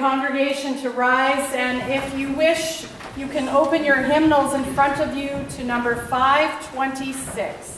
congregation to rise, and if you wish, you can open your hymnals in front of you to number 526.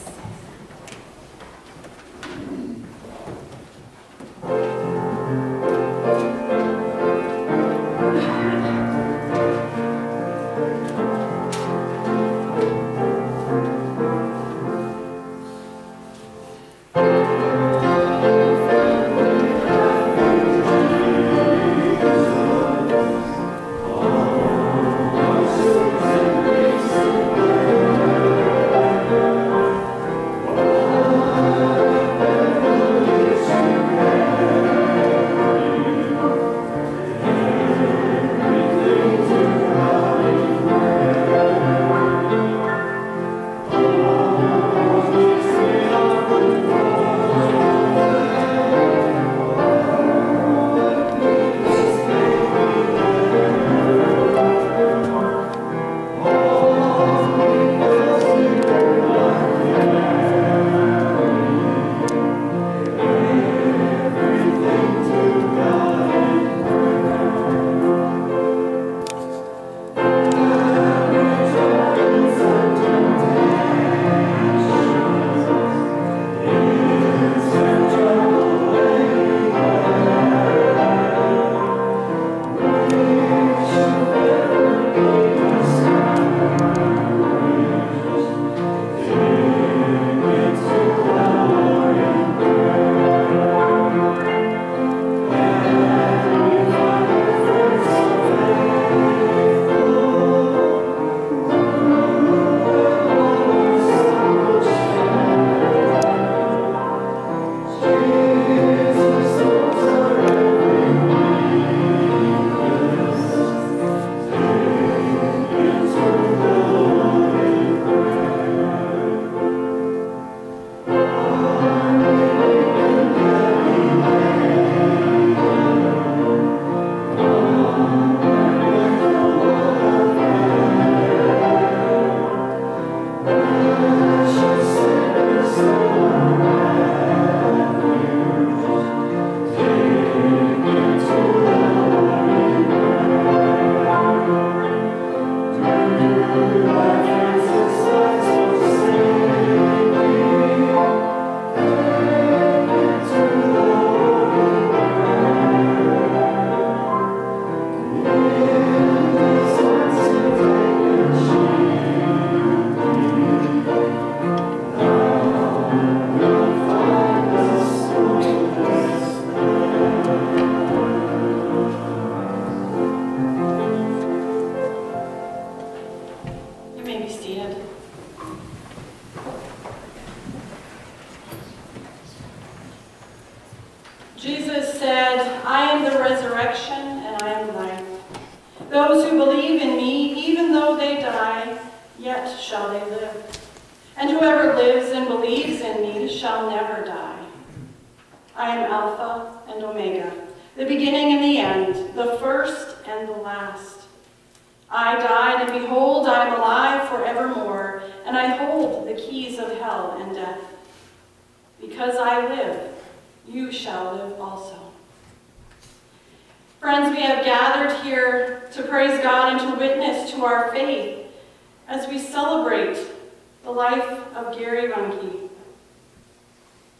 The life of Gary Ruhnke.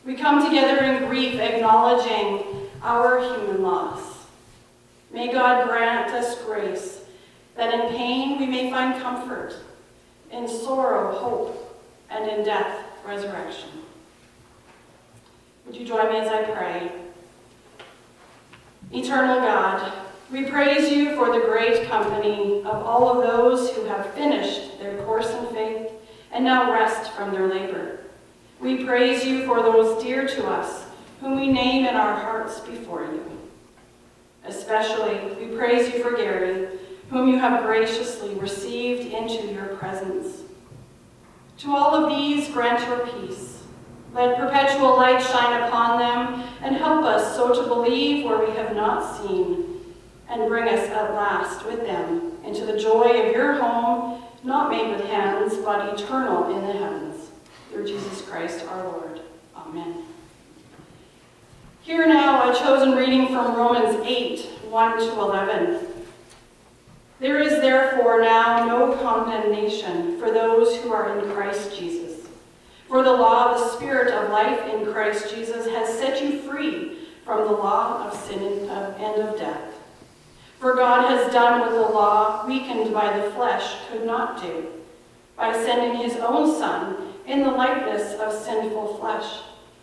We come together in grief, acknowledging our human loss. May God grant us grace that in pain we may find comfort, in sorrow, hope, and in death, resurrection. Would you join me as I pray? Eternal God, we praise you for the great company of all of those who have finished their course in faith and now rest from their labor. We praise you for those dear to us, whom we name in our hearts before you. Especially, we praise you for Gary, whom you have graciously received into your presence. To all of these, grant your peace. Let perpetual light shine upon them, and help us so to believe where we have not seen, and bring us at last with them into the joy of your home, not made with hands, but eternal in the heavens. Through Jesus Christ our Lord. Amen. Here now a chosen reading from Romans 8, 1 to 11. There is therefore now no condemnation for those who are in Christ Jesus. For the law of the Spirit of life in Christ Jesus has set you free from the law of sin and of death. For God has done what the law, weakened by the flesh, could not do, by sending his own Son in the likeness of sinful flesh,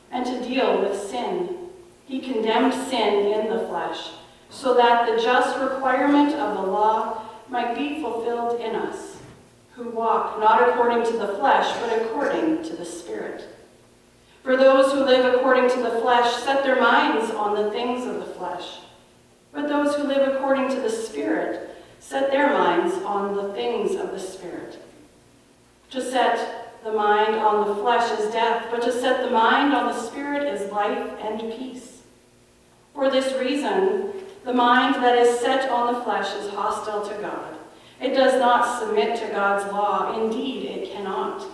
and to deal with sin. He condemned sin in the flesh, so that the just requirement of the law might be fulfilled in us, who walk not according to the flesh, but according to the Spirit. For those who live according to the flesh set their minds on the things of the flesh, but those who live according to the Spirit set their minds on the things of the Spirit. To set the mind on the flesh is death, but to set the mind on the Spirit is life and peace. For this reason, the mind that is set on the flesh is hostile to God. It does not submit to God's law. Indeed, it cannot.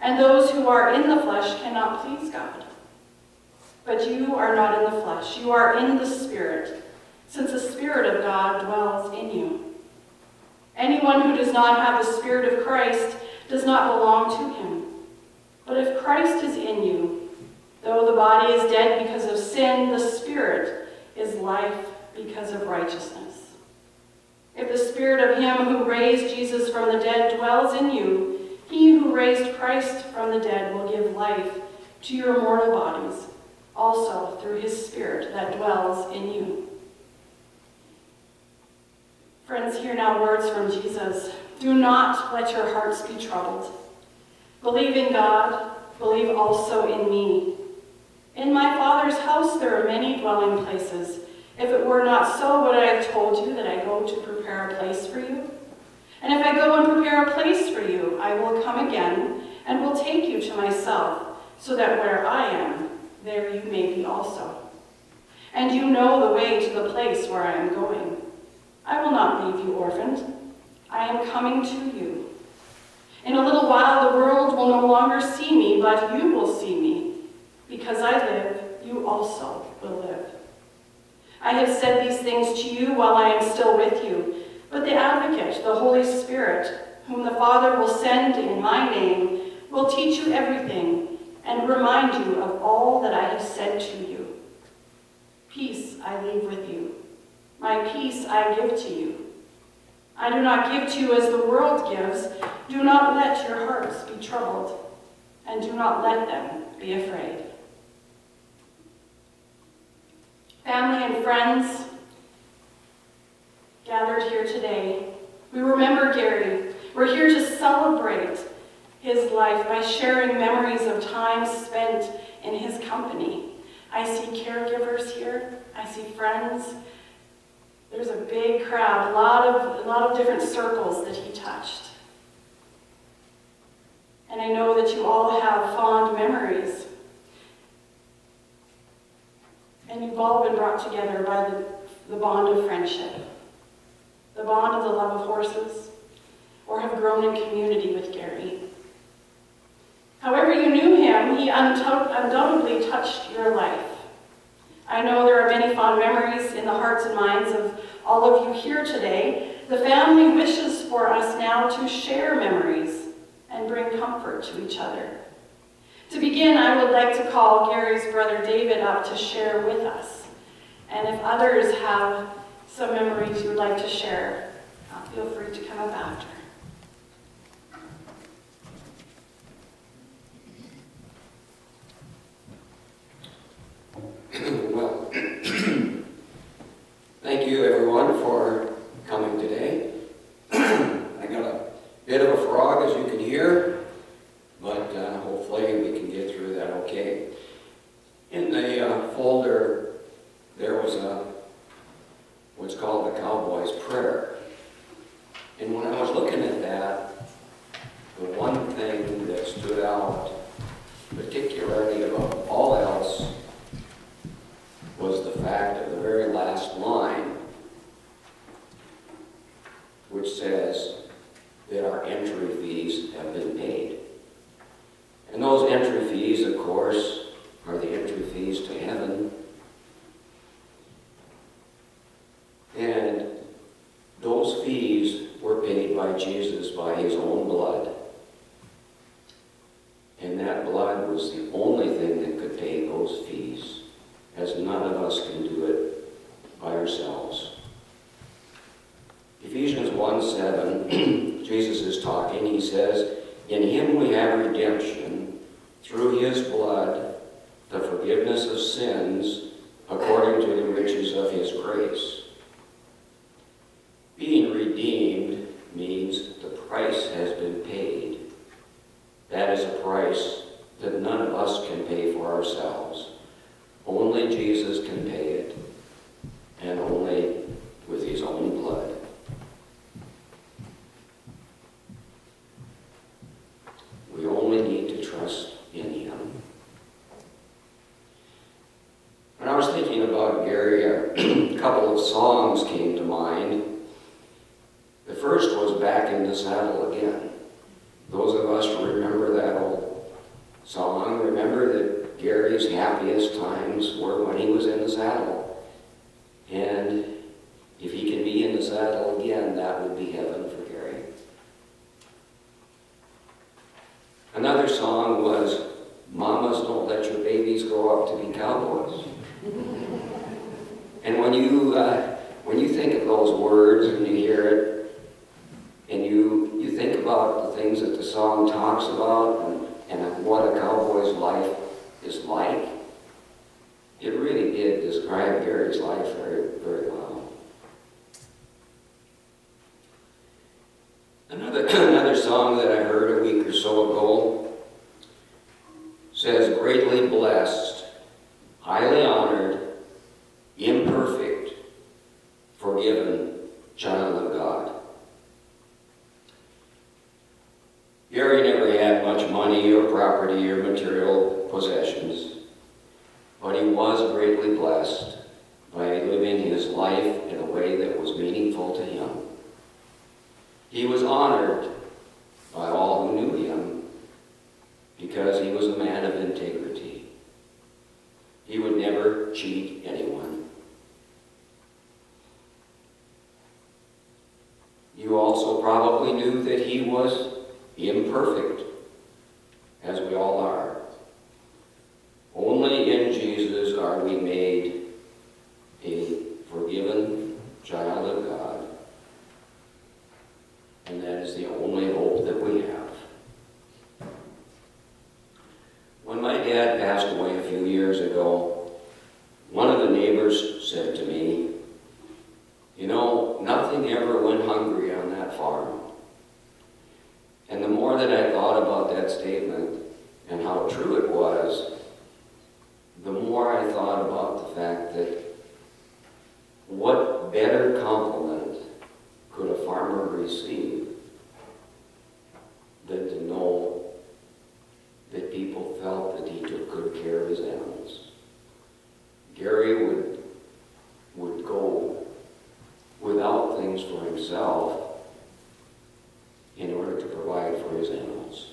And those who are in the flesh cannot please God. But you are not in the flesh. You are in the Spirit, since the Spirit of God dwells in you. Anyone who does not have the Spirit of Christ does not belong to him. But if Christ is in you, though the body is dead because of sin, the Spirit is life because of righteousness. If the spirit of him who raised Jesus from the dead dwells in you, he who raised Christ from the dead will give life to your mortal bodies, also through his spirit that dwells in you. Friends, hear now words from Jesus. Do not let your hearts be troubled. Believe in God, believe also in me. In my Father's house there are many dwelling places. If it were not so, would I have told you that I go to prepare a place for you? And if I go and prepare a place for you, I will come again and will take you to myself, so that where I am, there you may be also. And you know the way to the place where I am going. I will not leave you orphaned. I am coming to you. In a little while the world will no longer see me, but you will see me. Because I live, you also will live. I have said these things to you while I am still with you. But the advocate, the Holy Spirit, whom the Father will send in my name, will teach you everything and remind you of all that I have said to you. Peace I leave with you. My peace I give to you. I do not give to you as the world gives. Do not let your hearts be troubled, and do not let them be afraid. family and friends gathered here today. We remember Gary. We're here to celebrate his life by sharing memories of time spent in his company, I see caregivers here. I see friends. There's a big crowd, a lot of, a lot of different circles that he touched. And I know that you all have fond memories. And you've all been brought together by the, the bond of friendship, the bond of the love of horses, or have grown in community with Gary. However you knew him, he undoubtedly touched your life. I know there are many fond memories in the hearts and minds of all of you here today. The family wishes for us now to share memories and bring comfort to each other. To begin, I would like to call Gary's brother David up to share with us. And if others have some memories you would like to share, uh, feel free to come up after. well, thank you everyone for coming today. I got a bit of a frog as you can hear, but uh, hopefully we can get through that okay. In the uh, folder there was a what's called the Cowboy's Prayer. And when I was looking at that, the one thing that stood out particularly above all else was the fact of the very last line, which says that our entry fees have been paid. And those entry fees, of course, are the entry fees to heaven. And those fees were paid by Jesus by his own blood. And that blood was the only thing that could pay those fees as none of us can do it by ourselves. Ephesians 1 7, Jesus is talking. He says, In him we have redemption through his blood, the forgiveness of sins according to the riches of his grace. Being redeemed means the price has been paid. That is a price that none of us can pay for ourselves. Only Jesus can pay it, and only with his own blood. We only need to trust in him. When I was thinking about Gary, a couple of songs came to mind. The first was Back in the Saddle Again. Those of us remember that old song. Remember that Gary's happiest times were when he was in the saddle. And if he can be in the saddle again, that would be heaven for Gary. Another song was Mamas Don't Let Your Babies Grow Up to Be Cowboys. and when you, uh, when you think of those words and you hear it, and you, you think about the things that the song talks about and, and what a cowboy's life is like. It really did describe Gary's life very, very well. Another, another song that I heard a week or so ago says, greatly blessed, highly honored, imperfect, forgiven child of God. Gary never had much money or property or material possessions, but he was greatly blessed by living his life in a way that was meaningful to him. He was honored by all who knew him because he was a man of integrity. He would never cheat anyone. You also probably knew that he was imperfect, himself in order to provide for his animals.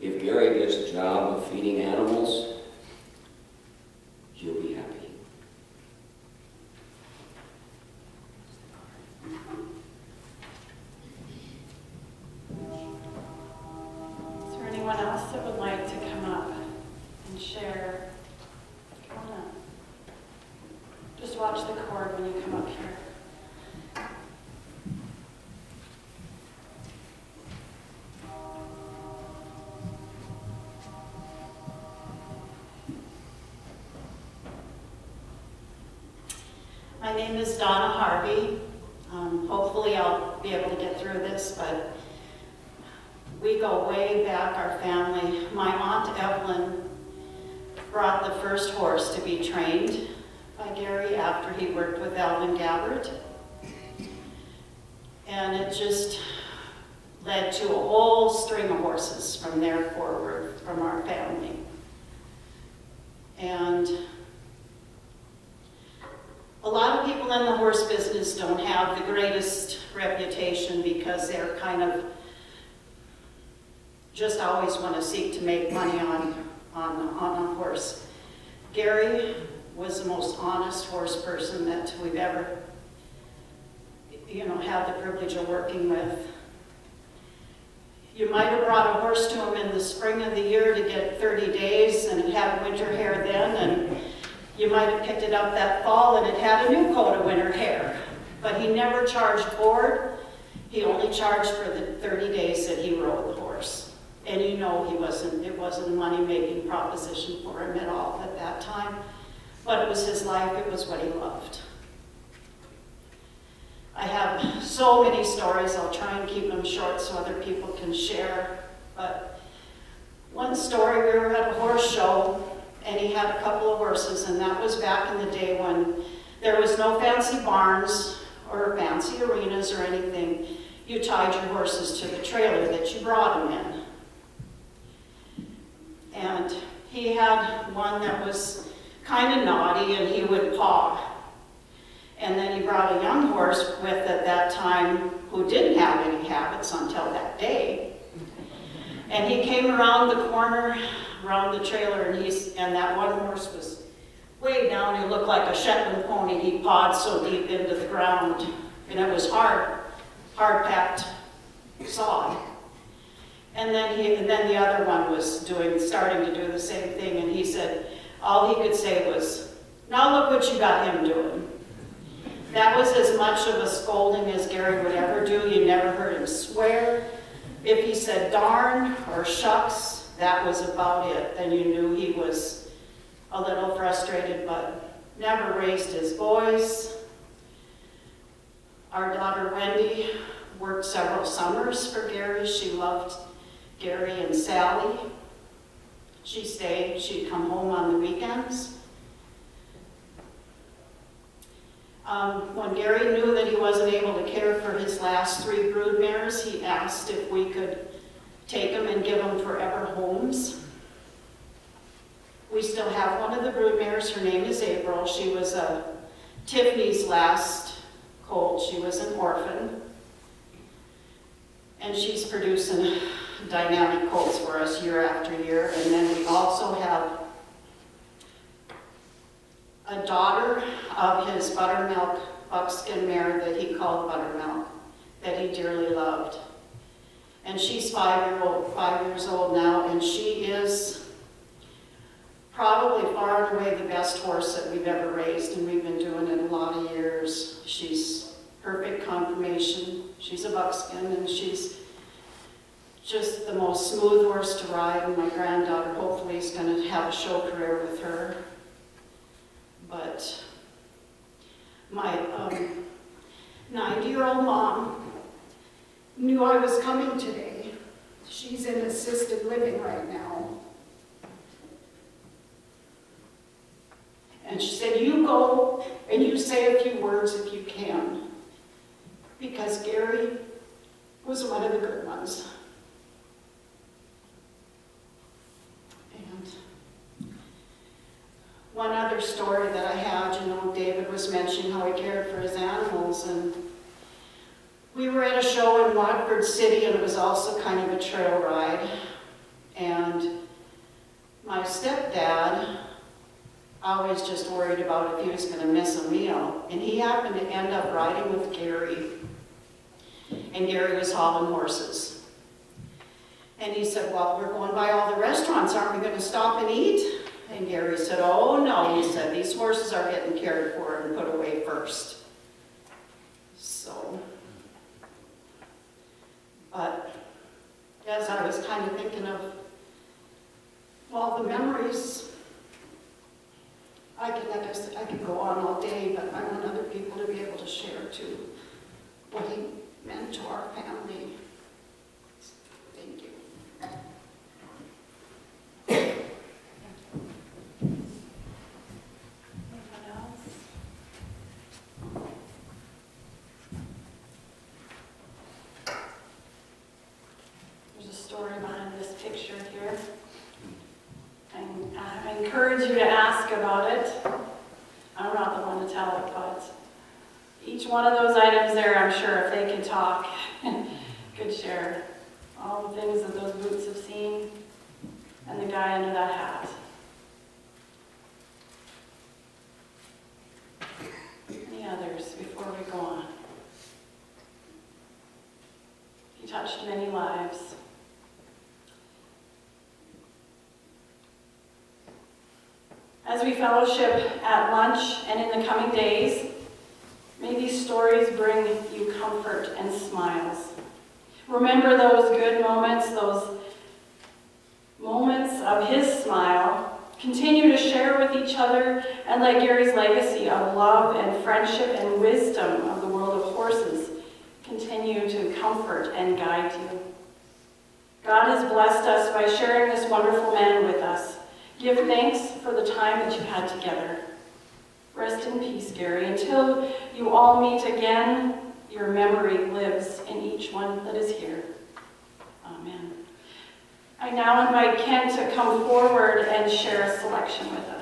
If Gary gets the job of feeding animals, name is Donna Harvey. Um, Hopefully I'll be able to get through this, but we go way back, our family. My Aunt Evelyn brought the first horse to be trained by Gary after he worked with Alvin Gabbert. And it just led to a whole string of horses from there forward from our family. And a lot of people in the business don't have the greatest reputation because they're kind of just always want to seek to make money on, on, on a horse. Gary was the most honest horse person that we've ever, you know, had the privilege of working with. You might have brought a horse to him in the spring of the year to get 30 days and it had winter hair then, and you might have picked it up that fall and it had a new coat of winter hair. But he never charged board, he only charged for the 30 days that he rode the horse. And you know he wasn't, it wasn't a money-making proposition for him at all at that time. But it was his life, it was what he loved. I have so many stories, I'll try and keep them short so other people can share. But one story, we were at a horse show, and he had a couple of horses, and that was back in the day when there was no fancy barns or fancy arenas or anything. You tied your horses to the trailer that you brought them in. And he had one that was kind of naughty and he would paw. And then he brought a young horse with at that time who didn't have any habits until that day. And he came around the corner, around the trailer, and he's, and that one horse was way down. He looked like a Shetland pony. He pawed so deep into the ground, and it was hard, hard-packed sod. And then he, and then the other one was doing, starting to do the same thing, and he said, all he could say was, now look what you got him doing. That was as much of a scolding as Gary would ever do. You never heard him swear. If he said darn or shucks, that was about it. Then you knew he was a little frustrated, but never raised his voice. Our daughter Wendy worked several summers for Gary. She loved Gary and Sally. She stayed, she'd come home on the weekends. Um, when Gary knew that he wasn't able to care for his last three brood mares, he asked if we could take them and give them forever homes. We still have one of the brood mares. Her name is April. She was a Tiffany's last colt. She was an orphan. And she's producing dynamic colts for us year after year. And then we also have a daughter of his buttermilk buckskin mare that he called Buttermilk, that he dearly loved. And she's five year old, five years old now, and she is probably far and away the best horse that we've ever raised, and we've been doing it a lot of years. She's perfect conformation. She's a buckskin, and she's just the most smooth horse to ride, and my granddaughter hopefully is going to have a show career with her. But my um, 90-year-old mom knew I was coming today. She's in assisted living right now. And she said, you go and you say a few words if you can. Because Gary was one of the good ones. And one other story that I had, you know, David was mentioning how he cared for his animals. And we were at a show in Watford City, and it was also kind of a trail ride. And my stepdad always just worried about if he was going to miss a meal. And he happened to end up riding with Gary. And Gary was hauling horses. And he said, well, we're going by all the restaurants. Aren't we going to stop and eat? And Gary said, oh, no. He said, these horses are getting cared for and put away first. So, but as I was kind of thinking of, well, the memories, I can, I I could go on all day, but I want other people to be able to share too what he meant to our family. Thank you. Anyone else? There's a story behind this picture here. And I encourage you to about it. I'm not the one to tell it, but each one of those items there, I'm sure if they could talk, could share all the things that those boots have seen and the guy under that hat. Any others before we go on? He touched many lives. As we fellowship at lunch and in the coming days, may these stories bring you comfort and smiles. Remember those good moments, those moments of his smile. Continue to share with each other and let Gary's legacy of love and friendship and wisdom of the world of horses continue to comfort and guide you. God has blessed us by sharing this wonderful man with us. Give thanks for the time that you had together. Rest in peace, Gary. Until you all meet again, your memory lives in each one that is here. Amen. I now invite Ken to come forward and share a selection with us.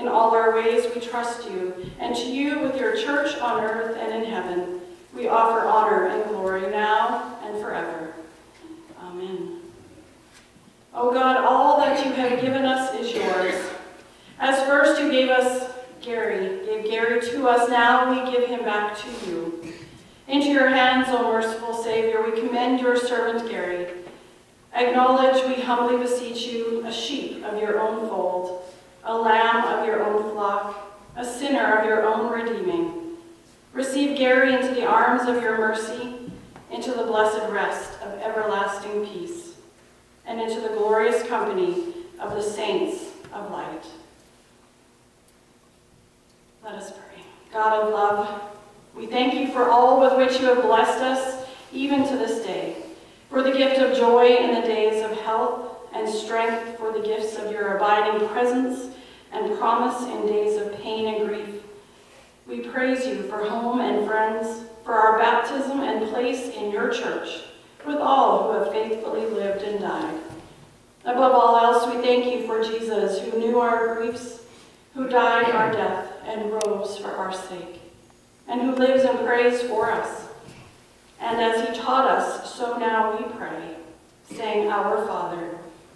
In all our ways we trust you, and to you with your church on earth and in heaven, we offer honor and glory now and forever. Amen. O God, all that you have given us is yours. As first you gave us Gary, gave Gary to us, now we give him back to you. Into your hands, O merciful Savior, we commend your servant Gary. Acknowledge, we humbly beseech you, a sheep of your own fold, a lamb of your own flock, a sinner of your own redeeming. Receive Gary into the arms of your mercy, into the blessed rest of everlasting peace, and into the glorious company of the saints of light. Let us pray. God of love, we thank you for all with which you have blessed us, even to this day, for the gift of joy in the days of health and strength, for the gifts of your abiding presence and promise in days of pain and grief. We praise you for home and friends, for our baptism and place in your church, with all who have faithfully lived and died. Above all else, we thank you for Jesus, who knew our griefs, who died our death, and rose for our sake, and who lives and prays for us. And as he taught us, so now we pray, saying, Our Father,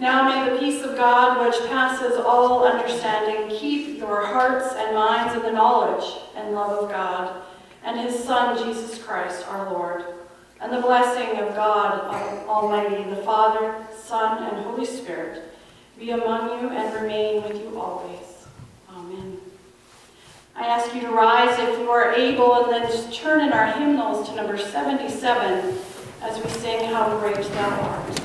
Now may the peace of God, which passes all understanding, keep your hearts and minds in the knowledge and love of God and his Son, Jesus Christ, our Lord. And the blessing of God Almighty, the Father, Son, and Holy Spirit, be among you and remain with you always. Amen. I ask you to rise if you are able and then just turn in our hymnals to number 77 as we sing How Great Thou Art.